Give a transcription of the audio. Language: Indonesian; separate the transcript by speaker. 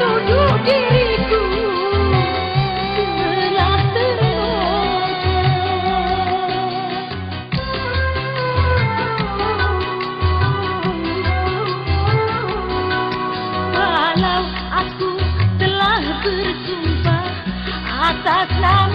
Speaker 1: dituduh diriku. Telah tergoda Walau aku telah bersumpah atas nama